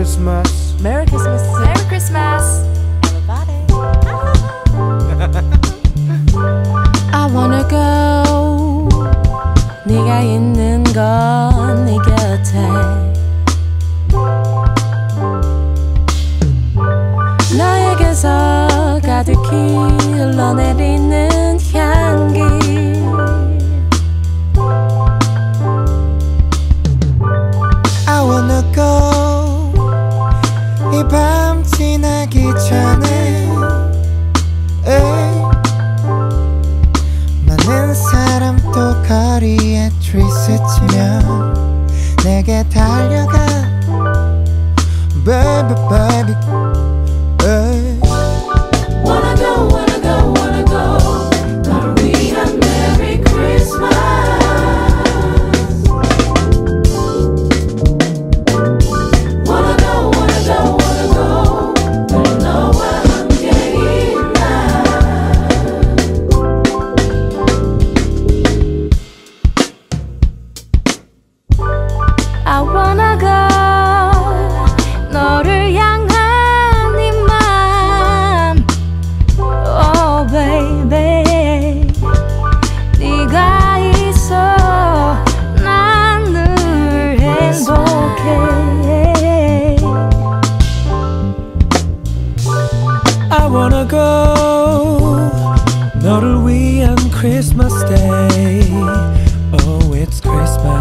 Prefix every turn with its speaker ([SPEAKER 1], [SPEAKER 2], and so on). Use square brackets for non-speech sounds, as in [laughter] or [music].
[SPEAKER 1] Christmas.
[SPEAKER 2] Merry Christmas.
[SPEAKER 3] Merry Christmas.
[SPEAKER 2] Everybody. [laughs]
[SPEAKER 4] I wanna go 네가 있는 건 네 곁에 너에게서 가득히 흘러내리
[SPEAKER 5] 지나기 전에. 많은 사람 또 거리에 트리스 치며 내게 달려가 Baby baby
[SPEAKER 4] stay. Oh,
[SPEAKER 1] it's Christmas.